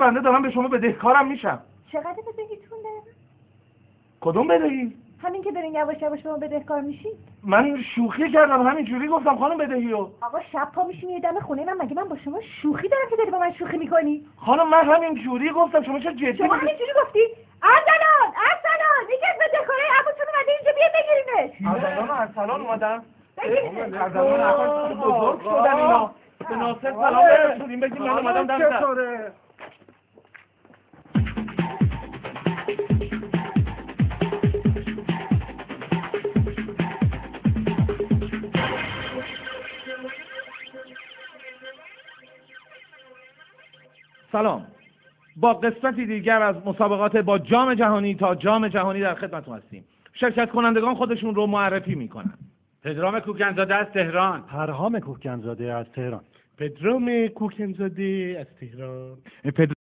بنده دارم به شما بدهکارم میشم. چقدر بدهیتونه کدوم بدهی؟ همین که دارین یواش یواش به ما بدهکار میشید من شوخی کردم همینجوری گفتم خانم بدهی و آقا شب پا میشینی یه دم خونه من مگه من با شما شوخی دارم که داری با من شوخی می‌کنی؟ خانم من همینجوری گفتم شما چه جدی شما همینجوری گفتی؟ ارسلان ارسلان یکی از بدهکارای عموتون اومده اینجا بیا بگیرینش. از سلام اومدم. عباس بزرگ شدن اینا. به ناصر سلام برسونیم بگیم من اومدم دم سلام. با قسمتی دیگر از مسابقات با جام جهانی تا جام جهانی در خدمتتون هستیم. شرکت کنندگان خودشون رو معرفی می‌کنن. پدرام کوکنزاده از تهران. پرهام کوکنزاده از تهران. پدرام کوکنزاده از تهران.